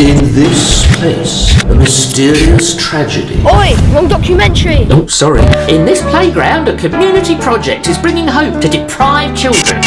In this place, a mysterious tragedy. Oi, wrong documentary. Oh, sorry. In this playground, a community project is bringing hope to deprived children.